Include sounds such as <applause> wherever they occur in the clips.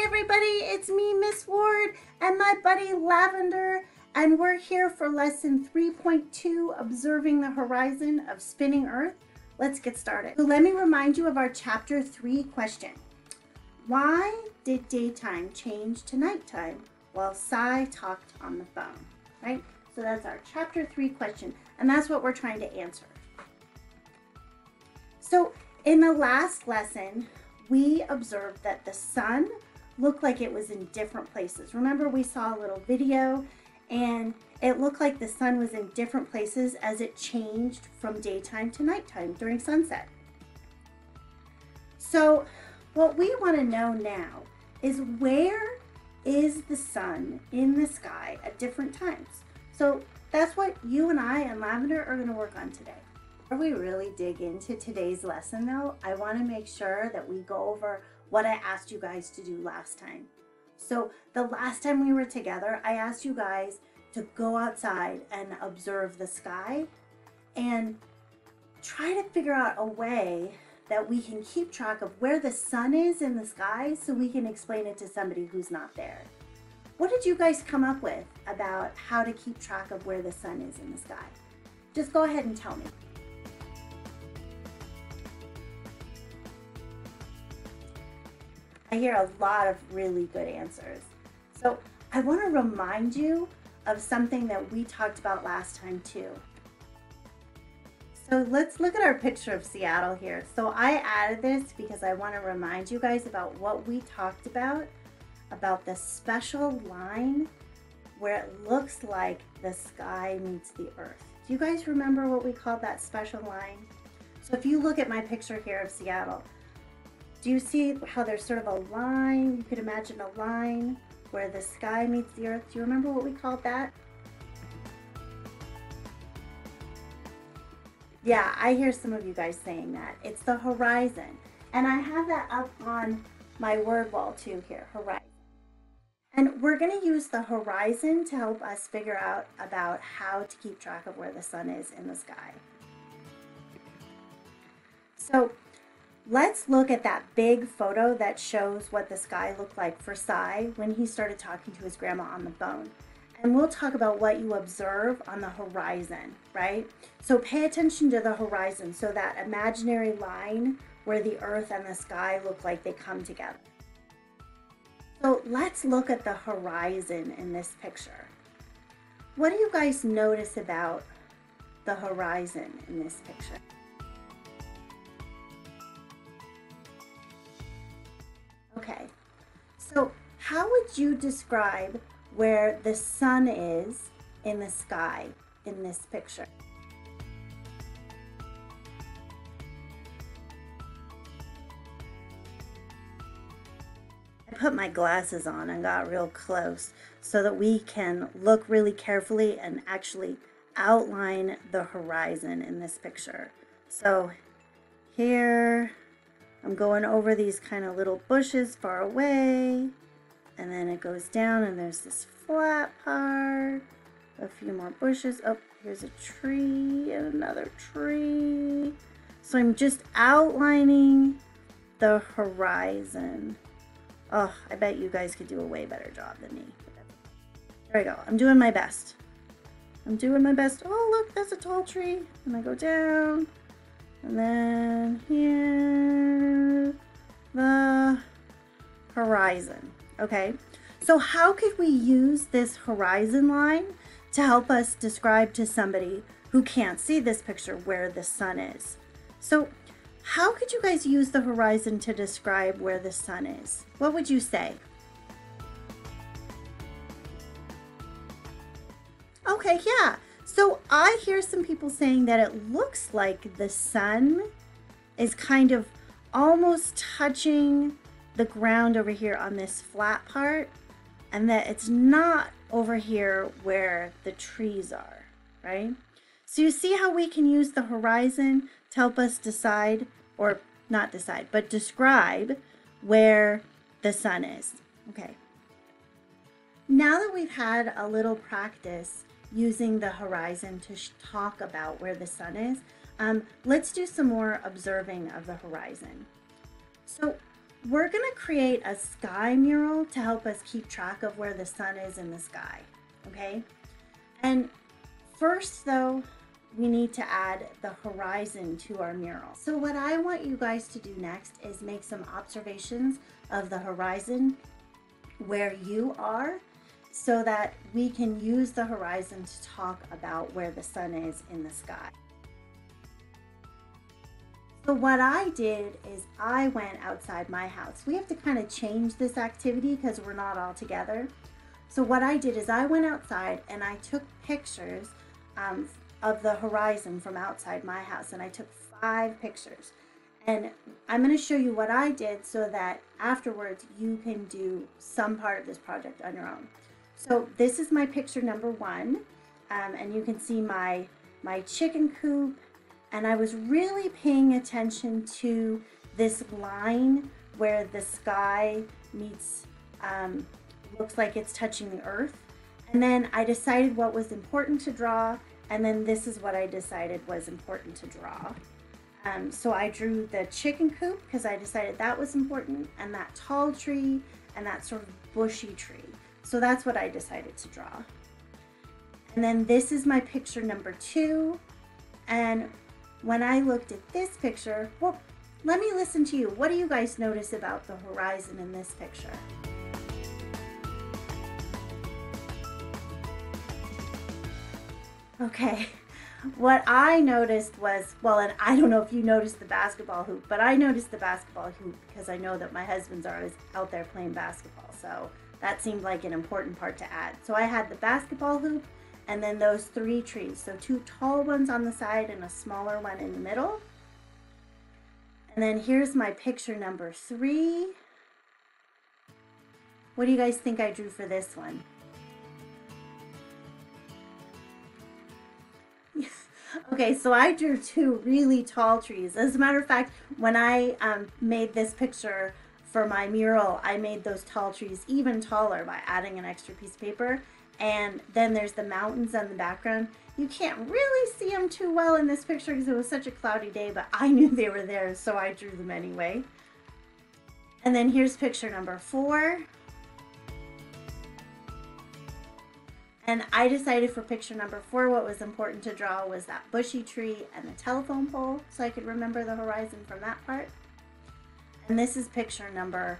Everybody. It's me, Miss Ward, and my buddy Lavender, and we're here for lesson 3.2 Observing the Horizon of Spinning Earth. Let's get started. So, let me remind you of our chapter 3 question Why did daytime change to nighttime while Cy talked on the phone? Right? So, that's our chapter 3 question, and that's what we're trying to answer. So, in the last lesson, we observed that the sun looked like it was in different places. Remember, we saw a little video and it looked like the sun was in different places as it changed from daytime to nighttime during sunset. So, what we want to know now is where is the sun in the sky at different times? So, that's what you and I and Lavender are going to work on today. Before we really dig into today's lesson though, I want to make sure that we go over what I asked you guys to do last time. So the last time we were together, I asked you guys to go outside and observe the sky and try to figure out a way that we can keep track of where the sun is in the sky so we can explain it to somebody who's not there. What did you guys come up with about how to keep track of where the sun is in the sky? Just go ahead and tell me. I hear a lot of really good answers. So I want to remind you of something that we talked about last time too. So let's look at our picture of Seattle here. So I added this because I want to remind you guys about what we talked about, about the special line where it looks like the sky meets the earth. Do you guys remember what we called that special line? So if you look at my picture here of Seattle, do you see how there's sort of a line? You could imagine a line where the sky meets the earth. Do you remember what we called that? Yeah, I hear some of you guys saying that. It's the horizon. And I have that up on my word wall too here, horizon. And we're going to use the horizon to help us figure out about how to keep track of where the sun is in the sky. So Let's look at that big photo that shows what the sky looked like for Cy when he started talking to his grandma on the phone. And we'll talk about what you observe on the horizon, right? So pay attention to the horizon, so that imaginary line where the earth and the sky look like they come together. So let's look at the horizon in this picture. What do you guys notice about the horizon in this picture? Okay, so how would you describe where the sun is in the sky in this picture? I put my glasses on and got real close so that we can look really carefully and actually outline the horizon in this picture. So here I'm going over these kind of little bushes far away. And then it goes down and there's this flat part. A few more bushes. Oh, here's a tree and another tree. So I'm just outlining the horizon. Oh, I bet you guys could do a way better job than me. There we go. I'm doing my best. I'm doing my best. Oh, look, that's a tall tree. And I go down. And then here, the horizon. Okay, so how could we use this horizon line to help us describe to somebody who can't see this picture where the sun is? So how could you guys use the horizon to describe where the sun is? What would you say? Okay, yeah. So I hear some people saying that it looks like the sun is kind of almost touching the ground over here on this flat part and that it's not over here where the trees are, right? So you see how we can use the horizon to help us decide, or not decide, but describe where the sun is. Okay. Now that we've had a little practice using the horizon to talk about where the sun is, um, let's do some more observing of the horizon. So we're going to create a sky mural to help us keep track of where the sun is in the sky. Okay. And first, though, we need to add the horizon to our mural. So what I want you guys to do next is make some observations of the horizon where you are so that we can use the horizon to talk about where the sun is in the sky. So what I did is I went outside my house. We have to kind of change this activity because we're not all together. So what I did is I went outside and I took pictures um, of the horizon from outside my house and I took five pictures. And I'm going to show you what I did so that afterwards you can do some part of this project on your own. So this is my picture number one. Um, and you can see my, my chicken coop and I was really paying attention to this line where the sky meets, um, looks like it's touching the earth. And then I decided what was important to draw, and then this is what I decided was important to draw. Um, so I drew the chicken coop because I decided that was important, and that tall tree, and that sort of bushy tree. So that's what I decided to draw. And then this is my picture number two. And when I looked at this picture, well, let me listen to you. What do you guys notice about the horizon in this picture? Okay, <laughs> what I noticed was, well, and I don't know if you noticed the basketball hoop, but I noticed the basketball hoop because I know that my husband's always out there playing basketball. So that seemed like an important part to add. So I had the basketball hoop and then those three trees. So two tall ones on the side and a smaller one in the middle. And then here's my picture number three. What do you guys think I drew for this one? <laughs> okay, so I drew two really tall trees. As a matter of fact, when I um, made this picture for my mural, I made those tall trees even taller by adding an extra piece of paper and then there's the mountains in the background. You can't really see them too well in this picture because it was such a cloudy day, but I <laughs> knew they were there, so I drew them anyway. And then here's picture number four. And I decided for picture number four, what was important to draw was that bushy tree and the telephone pole, so I could remember the horizon from that part. And this is picture number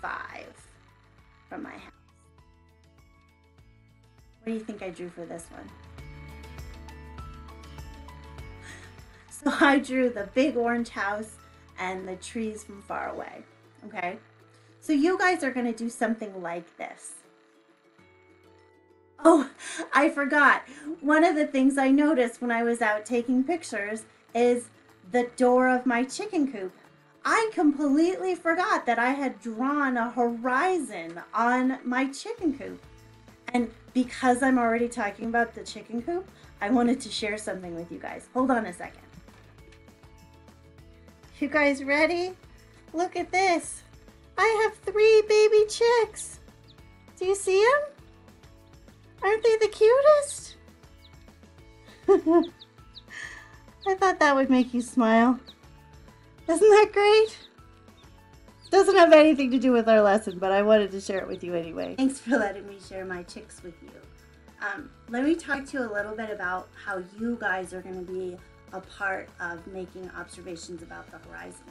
five from my house. What do you think I drew for this one? <laughs> So I drew the big orange house and the trees from far away. Okay. So you guys are going to do something like this. Oh, I forgot. One of the things I noticed when I was out taking pictures is the door of my chicken coop. I completely forgot that I had drawn a horizon on my chicken coop. And because I'm already talking about the chicken coop, I wanted to share something with you guys. Hold on a second. You guys ready? Look at this. I have three baby chicks. Do you see them? Aren't they the cutest? <laughs> I thought that would make you smile. Isn't that great? Doesn't have anything to do with our lesson, but I wanted to share it with you anyway. Thanks for letting me share my chicks with you. Um, let me talk to you a little bit about how you guys are going to be a part of making observations about the horizon.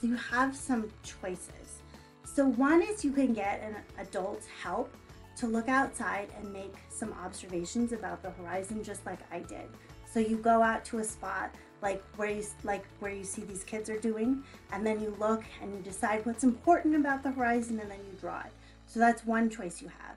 So you have some choices. So one is you can get an adult's help to look outside and make some observations about the horizon just like I did. So you go out to a spot like where you like where you see these kids are doing and then you look and you decide what's important about the horizon and then you draw it. So that's one choice you have.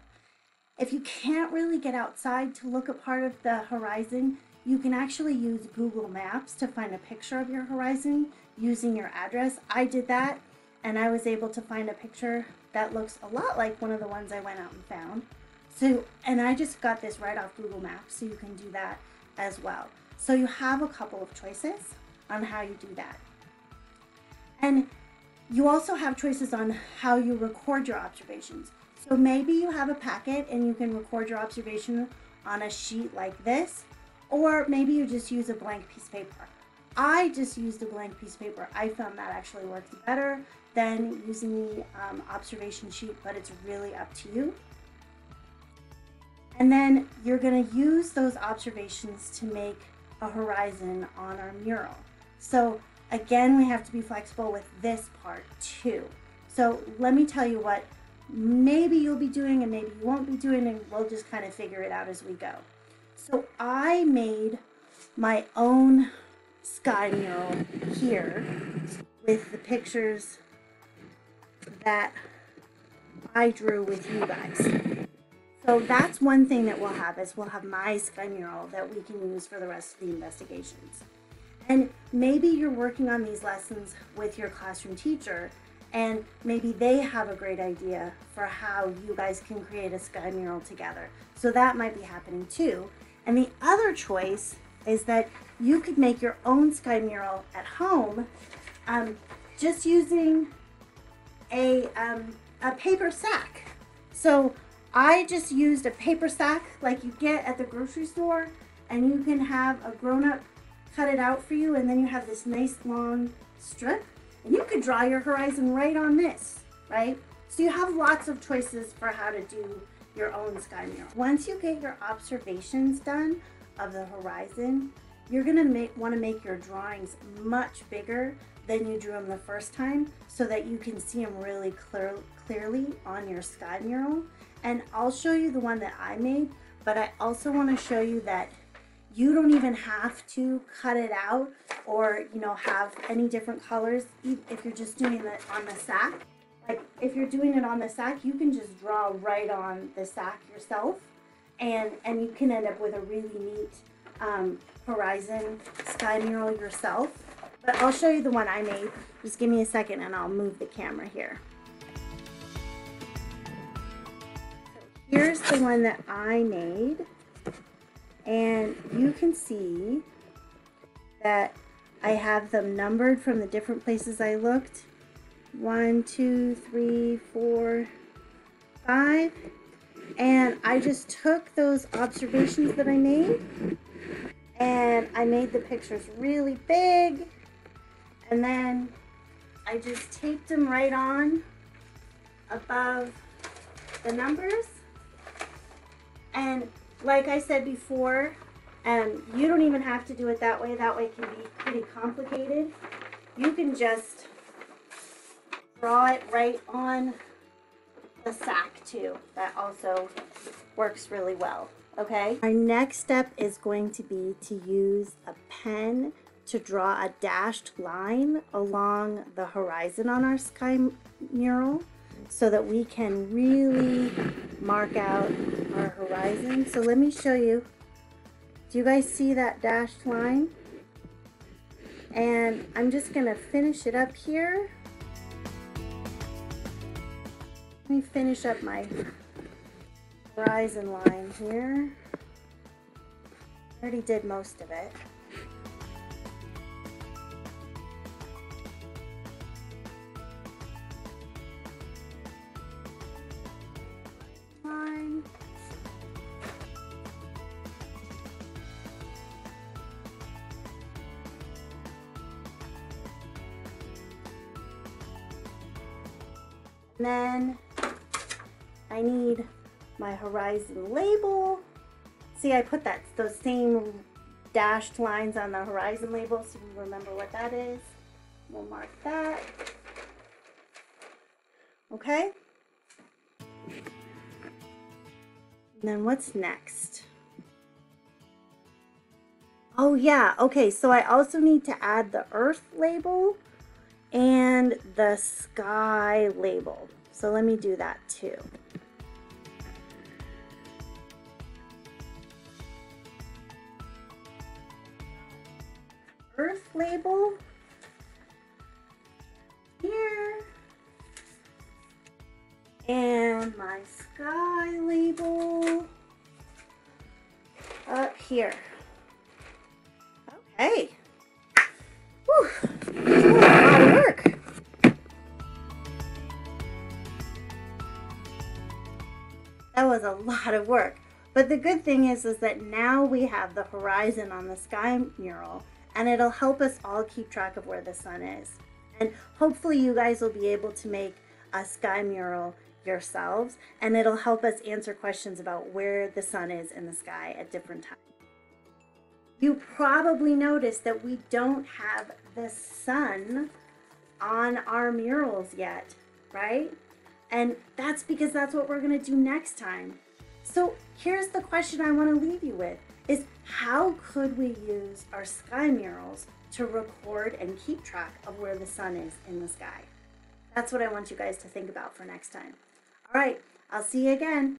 If you can't really get outside to look at part of the horizon you can actually use google maps to find a picture of your horizon using your address. I did that and i was able to find a picture that looks a lot like one of the ones i went out and found. So and i just got this right off google maps so you can do that as well so you have a couple of choices on how you do that. And you also have choices on how you record your observations. So maybe you have a packet and you can record your observation on a sheet like this, or maybe you just use a blank piece of paper. I just used a blank piece of paper. I found that actually worked better than using the um, observation sheet, but it's really up to you. And then you're gonna use those observations to make a horizon on our mural. So again, we have to be flexible with this part too. So let me tell you what maybe you'll be doing and maybe you won't be doing and we'll just kind of figure it out as we go. So I made my own sky mural here with the pictures that I drew with you guys. So that's one thing that we'll have is we'll have my sky mural that we can use for the rest of the investigations. And maybe you're working on these lessons with your classroom teacher and maybe they have a great idea for how you guys can create a sky mural together. So that might be happening too. And the other choice is that you could make your own sky mural at home um, just using a, um, a paper sack. So I just used a paper sack like you get at the grocery store and you can have a grown-up cut it out for you and then you have this nice long strip and you could draw your horizon right on this, right? So you have lots of choices for how to do your own sky mural. Once you get your observations done of the horizon, you're gonna make want to make your drawings much bigger than you drew them the first time so that you can see them really clear, clearly on your sky mural. And I'll show you the one that I made, but I also want to show you that you don't even have to cut it out or, you know, have any different colors if you're just doing it on the sack. Like if you're doing it on the sack, you can just draw right on the sack yourself and, and you can end up with a really neat um, horizon sky mural yourself. But I'll show you the one I made. Just give me a second and I'll move the camera here. Here's the one that I made. And you can see that I have them numbered from the different places I looked. One, two, three, four, five. And I just took those observations that I made and I made the pictures really big. And then I just taped them right on above the numbers. And like I said before, um, you don't even have to do it that way. That way can be pretty complicated. You can just draw it right on the sack too. That also works really well, okay? Our next step is going to be to use a pen to draw a dashed line along the horizon on our sky mural so that we can really mark out Mm-hmm. our horizon. So let me show you. Do you guys see that dashed line? And I'm just to finish it up here. Let me finish up my horizon line here. I already did most of it. Then I need my horizon label. See, I put that those same dashed lines on the horizon label so we remember what that is. We'll mark that. Okay. And then what's next? Oh yeah, okay, so I also need to add the earth label and the sky label. So let me do that too. Earth label here and my sky label up here. Okay. That was a lot of work. But the good thing is, is that now we have the horizon on the sky mural and it'll help us all keep track of where the sun is. And hopefully, you guys will be able to make a sky mural yourselves, and it'll help us answer questions about where the sun is in the sky at different times. You probably noticed that we don't have the sun on our murals yet, right? And that's because that's what we're going to do next time. So here's the question I want to leave you with is how could we use our sky murals to record and keep track of where the sun is in the sky? That's what I want you guys to think about for next time. All right, I'll see you again.